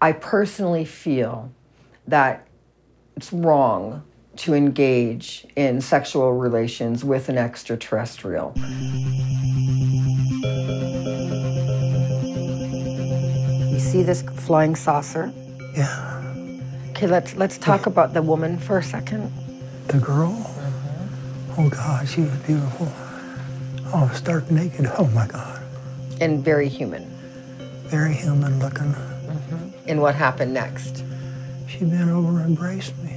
I personally feel that it's wrong to engage in sexual relations with an extraterrestrial. You see this flying saucer? Yeah. Okay, let's let's talk about the woman for a second. The girl? Mm-hmm. Oh God, she was beautiful. Oh, stark naked. Oh my God. And very human. Very human looking. And what happened next? She bent over and embraced me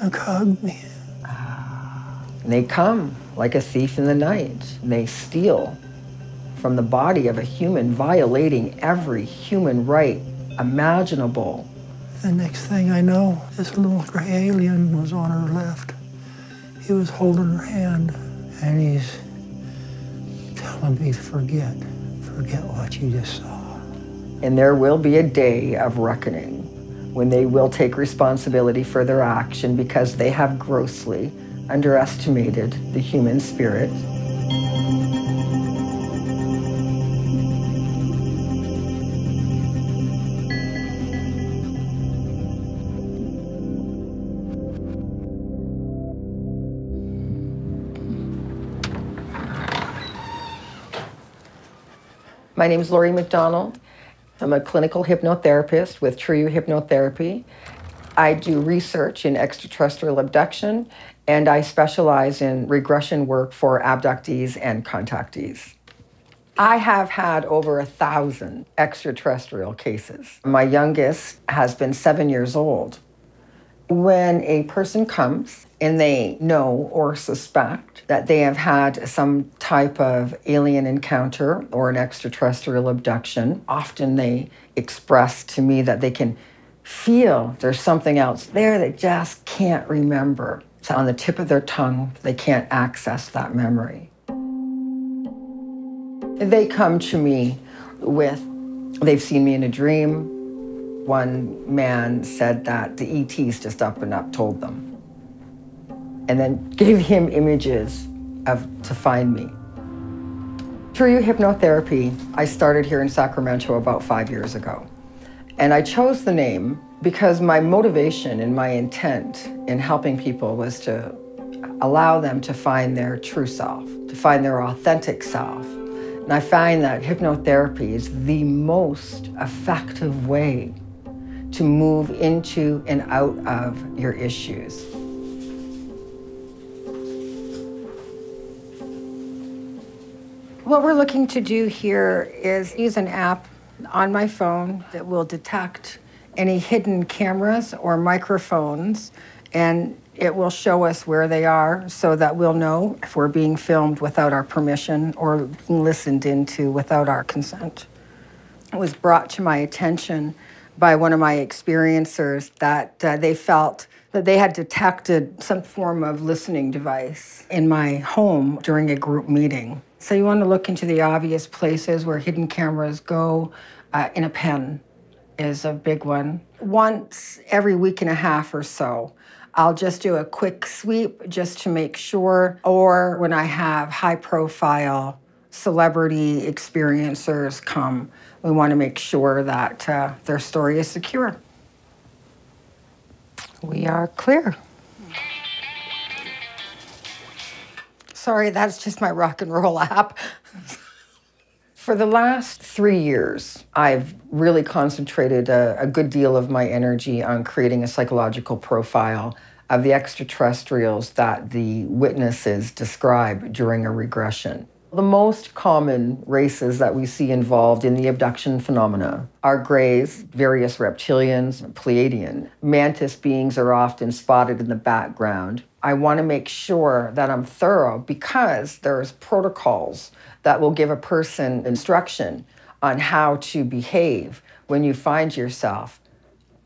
and hugged me. And they come like a thief in the night. And they steal from the body of a human, violating every human right imaginable. The next thing I know, this little gray alien was on her left. He was holding her hand and he's telling me to forget, forget what you just saw. And there will be a day of reckoning when they will take responsibility for their action because they have grossly underestimated the human spirit. My name is Laurie McDonald. I'm a clinical hypnotherapist with True Hypnotherapy. I do research in extraterrestrial abduction and I specialize in regression work for abductees and contactees. I have had over a thousand extraterrestrial cases. My youngest has been seven years old. When a person comes and they know or suspect that they have had some type of alien encounter or an extraterrestrial abduction, often they express to me that they can feel there's something else there they just can't remember. It's on the tip of their tongue, they can't access that memory. They come to me with, they've seen me in a dream, one man said that the ETs just up and up told them. And then gave him images of to find me. True Hypnotherapy, I started here in Sacramento about five years ago. And I chose the name because my motivation and my intent in helping people was to allow them to find their true self, to find their authentic self. And I find that hypnotherapy is the most effective way to move into and out of your issues. What we're looking to do here is use an app on my phone that will detect any hidden cameras or microphones and it will show us where they are so that we'll know if we're being filmed without our permission or listened into without our consent. It was brought to my attention by one of my experiencers that uh, they felt that they had detected some form of listening device in my home during a group meeting. So you want to look into the obvious places where hidden cameras go. Uh, in a pen is a big one. Once every week and a half or so, I'll just do a quick sweep just to make sure, or when I have high profile celebrity experiencers come, we want to make sure that uh, their story is secure. We are clear. Sorry, that's just my rock and roll app. For the last three years, I've really concentrated a, a, good deal of my energy on creating a psychological profile of the extraterrestrials that the witnesses describe during a regression. The most common races that we see involved in the abduction phenomena are greys, various reptilians, Pleiadian. Mantis beings are often spotted in the background. I want to make sure that I'm thorough because there's protocols that will give a person instruction on how to behave when you find yourself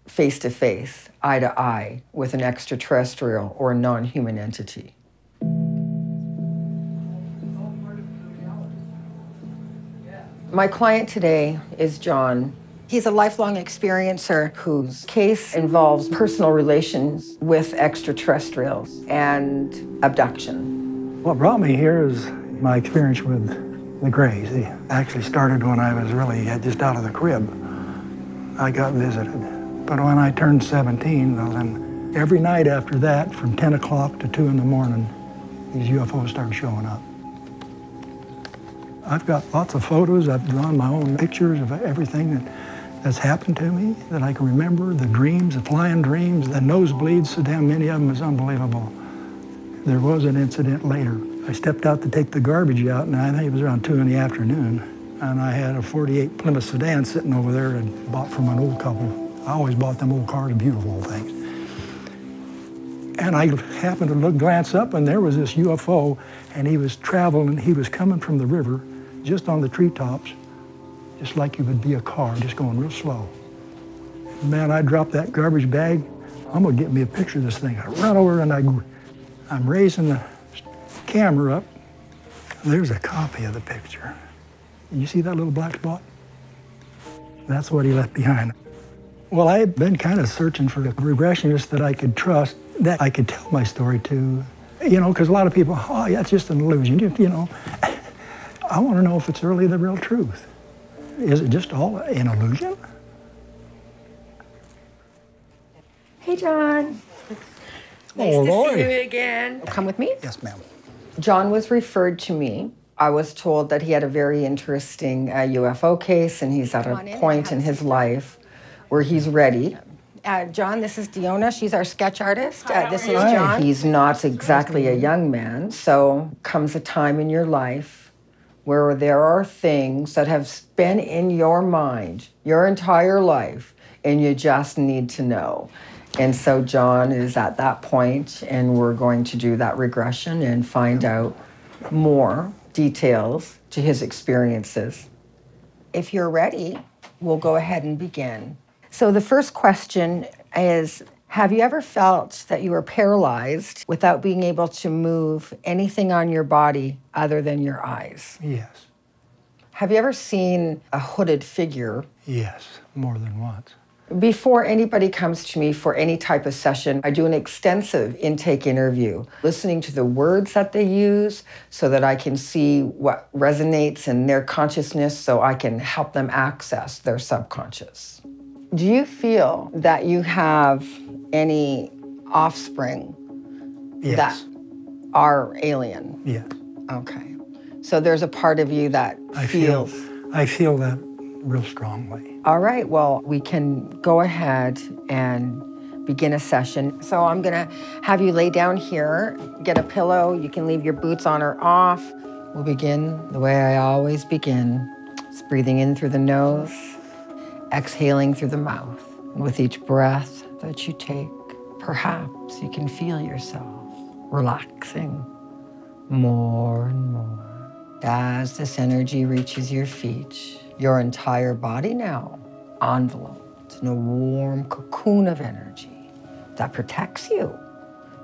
face to face, eye to eye with an extraterrestrial or non human entity. My client today is John. He's a lifelong experiencer whose case involves personal relations with extraterrestrials and abduction. What brought me here is my experience with the Greys. It actually started when I was really just out of the crib. I got visited. But when I turned 17, well, then every night after that, from 10 o'clock to 2 in the morning, these UFOs started showing up. I've got lots of photos. I've drawn my own pictures of everything that, that's happened to me that I can remember. The dreams, the flying dreams, the nosebleeds, so damn many of them is unbelievable. There was an incident later. I stepped out to take the garbage out, and I think it was around 2 in the afternoon, and I had a 48 Plymouth sedan sitting over there and bought from an old couple. I always bought them old cars, beautiful things. And I happened to look, glance up, and there was this UFO, and he was traveling. He was coming from the river, just on the treetops, just like you would be a car, just going real slow. Man, I dropped that garbage bag. I'm gonna get me a picture of this thing. I run over and I, I'm raising the camera up. There's a copy of the picture. You see that little black spot? That's what he left behind. Well, I've been kind of searching for a regressionist that I could trust, that I could tell my story to. You know, because a lot of people, oh, yeah, it's just an illusion. You know, I want to know if it's really the real truth. Is it just all an illusion? Hey, John. Nice Oh, to Laurie. see you again. Come with me. Yes, ma'am. John was referred to me. I was told that he had a very interesting uh, UFO case, and he's at Come on in a point in his life where he's ready. Uh, John, this is Diona. She's our sketch artist. Uh, this is Hi. John. He's not exactly a young man, so comes a time in your life where there are things that have been in your mind your entire life, and you just need to know. And so John is at that point, and we're going to do that regression and find out more details to his experiences. If you're ready, we'll go ahead and begin. So, the first question is Have you ever felt that you were paralyzed without being able to move anything on your body other than your eyes? Yes, Have you ever seen a hooded figure yes, more than once. Before anybody comes to me for any type of session, I do an extensive intake interview, listening to the words that they use so that I can see what resonates in their consciousness so I can help them access their subconscious. Do you feel that you have any offspring Yes, that are alien? yes. Okay. So there's a part of you that I feel, feels. I feel that real strongly. All right, well, we can go ahead and begin a session. So, I'm going to have you lay down here, get a pillow. You can leave your boots on or off. We'll begin the way I always begin. It's breathing in through the nose, exhaling through the mouth. And with each breath that you take, perhaps you can feel yourself relaxing more and more. As this energy reaches your feet, your entire body now enveloped in a warm cocoon of energy that protects you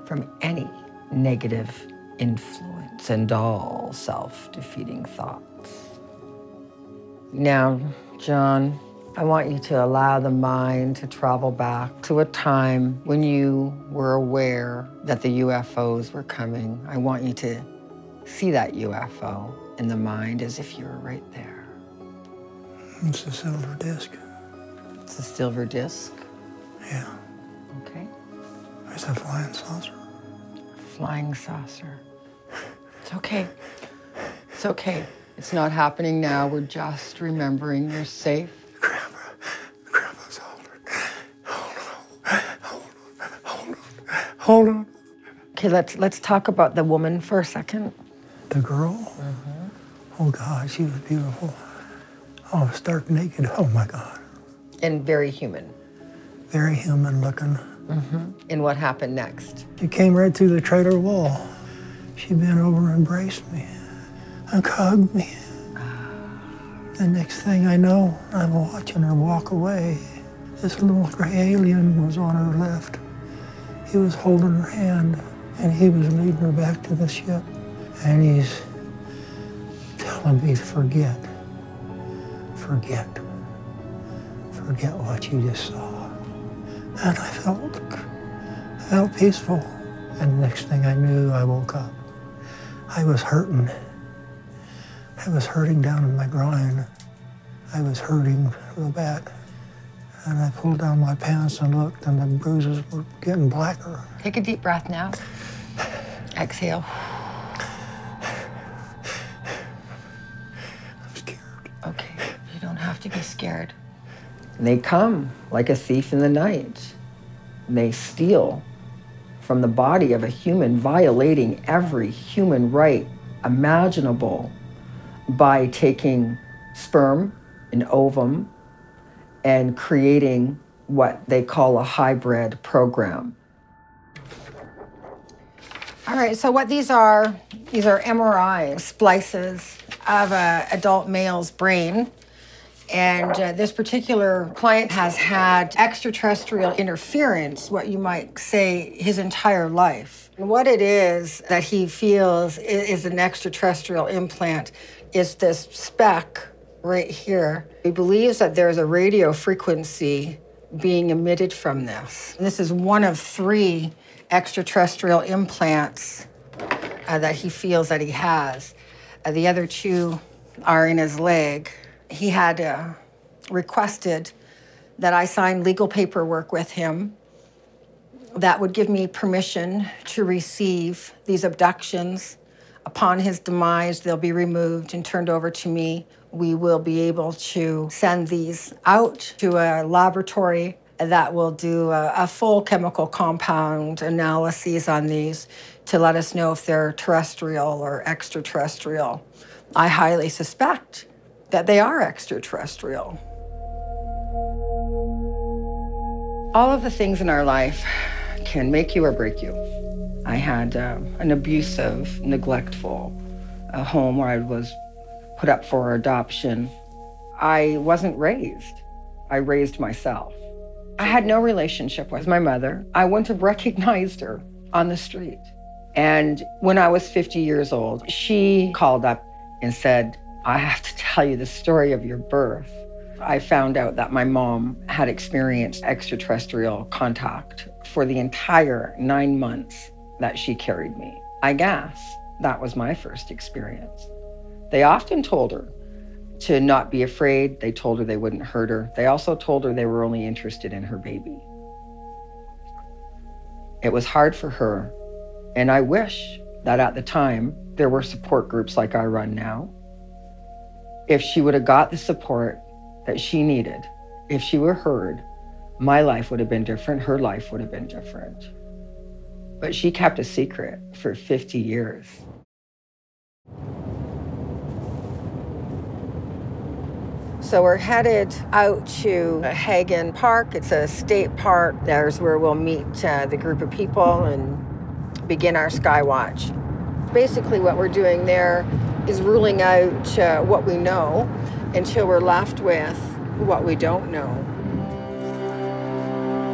from any negative influence and all self defeating thoughts. Now, John, I want you to allow the mind to travel back to a time when you were aware that the UFOs were coming. I want you to see that UFO in the mind as if you were right there. It's a silver disc. It's a silver disc. Yeah, Okay. it's a flying saucer. Flying saucer. It's okay. It's okay. It's not happening now. We're just remembering you're safe. Grandpa, Grandpa's older. Hold on, hold on, hold on, hold on. Okay, let's let's talk about the woman for a second. The girl? Mm-hmm. Oh God, she was beautiful. Oh, stark naked. Oh my God. And very human. Very human looking. Mm-hmm. And what happened next? She came right through the trailer wall. She bent over and embraced me and hugged me. Ah. The next thing I know, I'm watching her walk away. This little gray alien was on her left. He was holding her hand and he was leading her back to the ship. And he's telling me to forget. Forget. Forget what you just saw. And I felt, I felt peaceful. And the next thing I knew, I woke up. I was hurting. I was hurting down in my groin. I was hurting real bad. And I pulled down my pants and looked, and the bruises were getting blacker. Take a deep breath now. Exhale. I'm scared. Okay, you don't have to be scared. They come like a thief in the night. They steal from the body of a human, violating every human right imaginable by taking sperm and ovum and creating what they call a hybrid program. All right, so what these are, these are MRI splices of an adult male's brain. And uh, this particular client has had extraterrestrial interference, what you might say his entire life. And what it is that he feels is an extraterrestrial implant is this speck right here. He believes that there's a radio frequency being emitted from this. And this is one of three extraterrestrial implants uh, that he feels that he has. Uh, the other two are in his leg. He had uh, requested that I sign legal paperwork with him that would give me permission to receive these abductions. Upon his demise, they'll be removed and turned over to me. We will be able to send these out to a laboratory that will do a, a, full chemical compound analyses on these to let us know if they're terrestrial or extraterrestrial. I highly suspect that they are extraterrestrial. All of the things in our life can make you or break you. I had uh, an abusive, neglectful uh, home where I was put up for adoption. I wasn't raised. I raised myself. I had no relationship with my mother. I wouldn't have recognized her on the street. And when I was 50 years old, she called up and said, I have to tell you the story of your birth. I found out that my mom had experienced extraterrestrial contact for the entire nine months that she carried me. I guess that was my first experience. They often told her to not be afraid. They told her they wouldn't hurt her. They also told her they were only interested in her baby. It was hard for her, and I wish that at the time there were support groups like I run now. If she would have got the support that she needed, if she were heard, my life would have been different, her life would have been different. But she kept a secret for 50 years. So we're headed out to Hagen Park. It's a state park. There's where we'll meet uh, the group of people and begin our sky watch. Basically, what we're doing there is ruling out uh, what we know until we're left with what we don't know.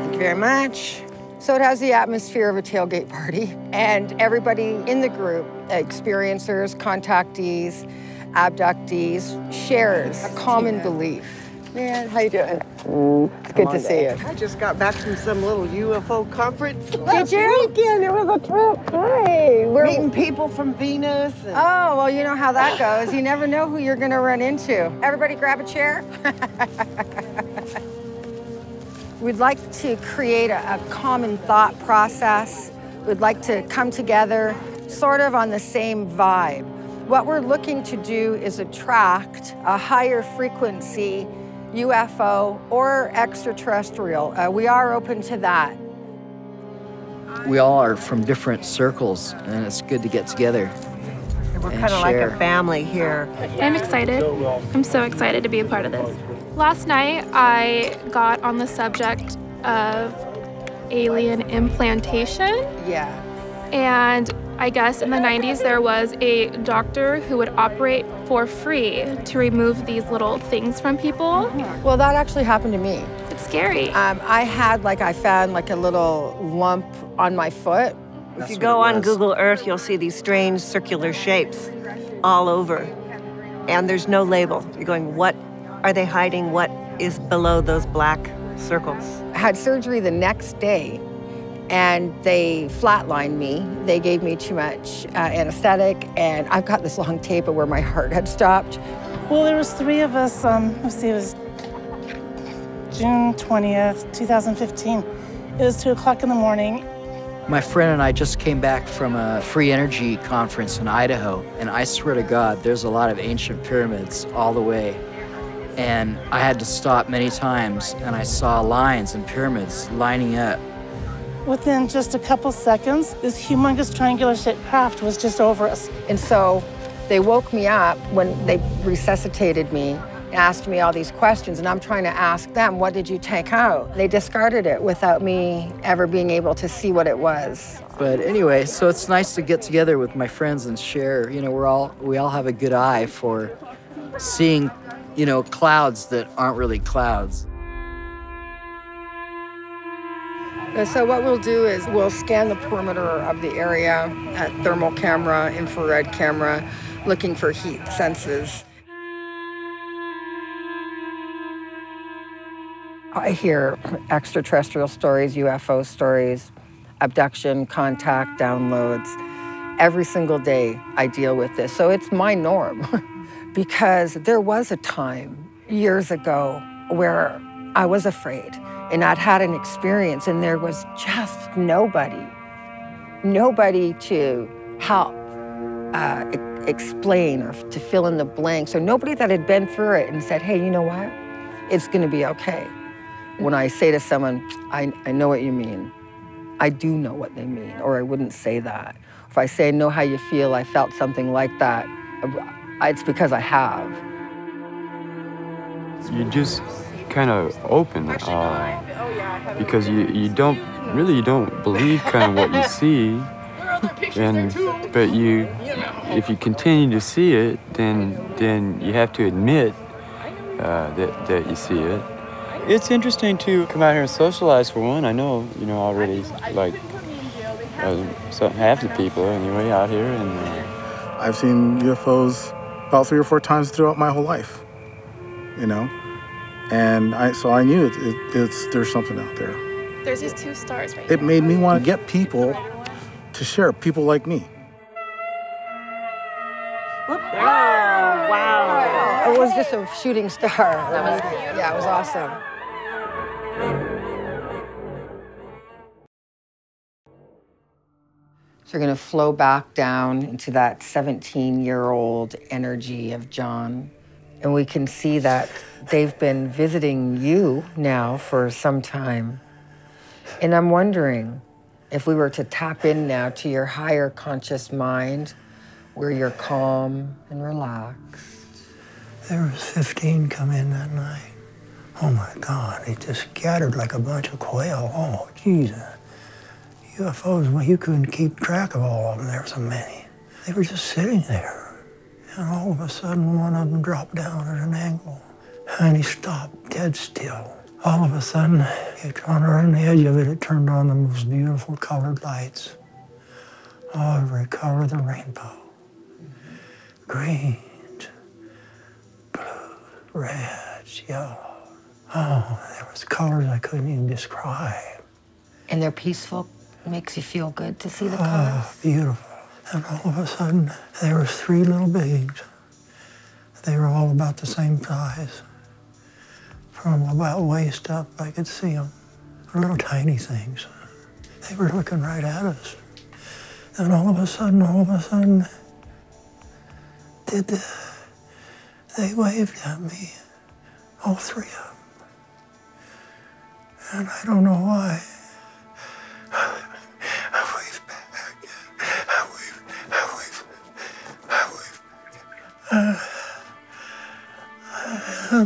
Thank you very much. So it has the atmosphere of a tailgate party, and everybody in the group, experiencers, contactees, abductees, shares a common belief. Man, how you doing? Mm, it's good to see you. I just got back from some little UFO conference. Did you? Weekend. It was a trip. Hi. We're meeting people from Venus. And... Oh, well, you know how that goes. You never know who you're going to run into. Everybody grab a chair. We'd like to create a, a common thought process. We'd like to come together sort of on the same vibe. What we're looking to do is attract a higher frequency UFO or extraterrestrial. Uh, we are open to that. We all are from different circles, and it's good to get together. We're kind of like a family here. I'm excited. I'm so excited to be a part of this. Last night, I got on the subject of alien implantation. Yeah. And I guess in the 90s there was a doctor who would operate for free to remove these little things from people. Well, that actually happened to me. It's scary. Um, I had like I found like a little lump on my foot. If you go on Google Earth, you'll see these strange circular shapes all over, and there's no label. You're going, what are they hiding? What is below those black circles? I had surgery the next day and they flatlined me. They gave me too much uh, anesthetic, and I've got this long tape of where my heart had stopped. Well, there was three of us. Um, let's see, it was June 20th, 2015. It was 2 o'clock in the morning. My friend and I just came back from a free energy conference in Idaho, and I swear to God, there's a lot of ancient pyramids all the way. And I had to stop many times, and I saw lines and pyramids lining up. Within just a couple seconds, this humongous triangular shaped craft was just over us. And so they woke me up when they resuscitated me, asked me all these questions, and I'm trying to ask them, what did you take out? They discarded it without me ever being able to see what it was. But anyway, so it's nice to get together with my friends and share. You know, we're all we all have a good eye for seeing, you know, clouds that aren't really clouds. Uh, So what we'll do is we'll scan the perimeter of the area at thermal camera, infrared camera, looking for heat senses. I hear extraterrestrial stories, UFO stories, abduction, contact, downloads. Every single day I deal with this. So it's my norm because there was a time years ago where I was afraid and I'd had an experience and there was just nobody, nobody to help uh, explain or to fill in the blanks or nobody that had been through it and said, hey, you know what? It's going to be okay. When I say to someone, I, I know what you mean, I do know what they mean, or I wouldn't say that. If I say, I know how you feel, I felt something like that, uh, it's because I have. you just kind of open uh, because you, you don't really you don't believe kind of what you see. And but you if you continue to see it then then you have to admit uh, that, that you see it. It's interesting to come out here and socialize for one. I know you know already like uh, so half the people anyway out here and uh, I've seen UFOs about three or four times throughout my whole life, you know, and I so I knew it, it, it's there's something out there. There's these two stars right It made me want to get people to share, people like me. Wow, wow. It was just a shooting star. That was, yeah, it was awesome. So we're going to flow back down into that 17 year old energy of John. And we can see that they've been visiting you now for some time. And I'm wondering if we were to tap in now to your higher conscious mind where you're calm and relaxed. There was 15 come in that night. Oh my God, they just scattered like a bunch of quail. Oh, Jesus. UFOs, well, you couldn't keep track of all of them. There were so many. They were just sitting there. And all of a sudden, one of them dropped down at an angle. And he stopped dead still. All of a sudden, it on on the edge of it, it turned on the most beautiful colored lights. Oh, every color of the rainbow. Greens, blues, reds, yellows. Oh, there was colors I couldn't even describe. And they're peaceful, makes you feel good to see the ah, colors. Oh, beautiful. And all of a sudden, there was three little beings. They were all about the same size. From about waist up, I could see them. Little tiny things. They were looking right at us. And all of a sudden, all of a sudden, did the, they waved at me, all three of them. And I don't know why.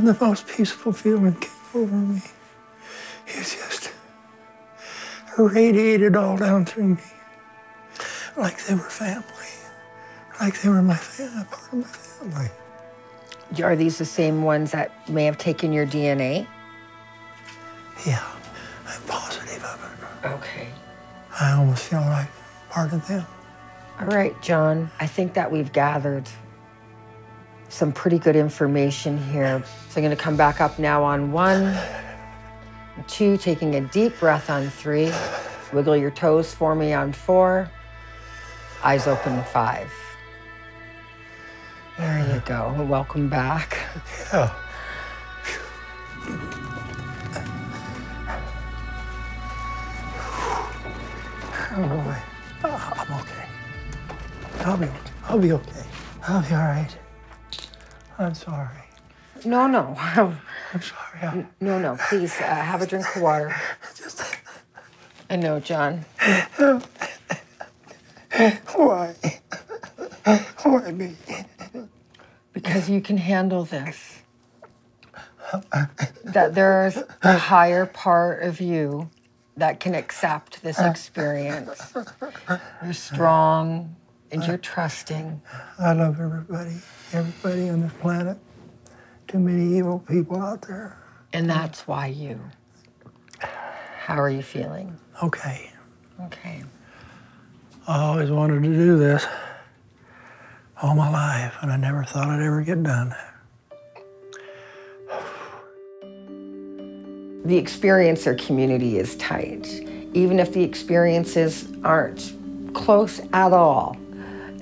And the most peaceful feeling came over me. It just radiated all down through me. Like they were family. Like they were my family, part of my family. Are these the same ones that may have taken your DNA? Yeah, I'm positive of it. Okay. I almost feel like part of them. All right, John. I think that we've gathered some pretty good information here. So I'm going to come back up now on one, two, taking a deep breath on three. Wiggle your toes for me on four. Eyes open five. There you go. Welcome back. Yeah. Oh boy. Oh, I'm okay. I'll be okay. I'll be okay. I'll be all right. I'm sorry. No, no. I'm sorry. I, No, no. Please uh, have a drink of water. I know, John. why? Why me? Because you can handle this. That there's a higher part of you that can accept this experience. You're strong and you're trusting. I love everybody. Everybody on this planet. Too many evil people out there. And that's why you. How are you feeling? Okay. Okay. I always wanted to do this all my life, and I never thought I'd ever get done. The experiencer community is tight. Even if the experiences aren't close at all,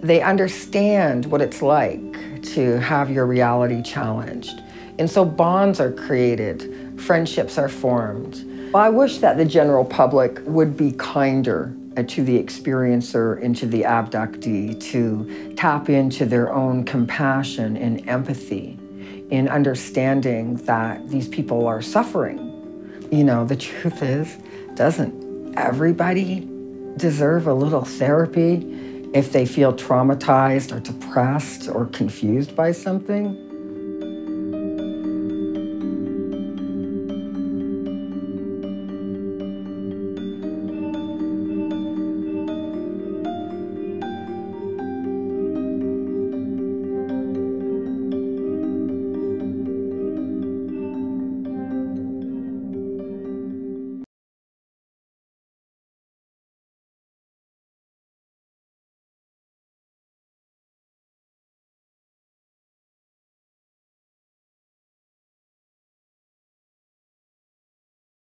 they understand what it's like to have your reality challenged. And so bonds are created, friendships are formed. I wish that the general public would be kinder uh, to the experiencer and to the abductee, to tap into their own compassion and empathy in understanding that these people are suffering. You know, the truth is, doesn't everybody deserve a little therapy if they feel traumatized or depressed or confused by something?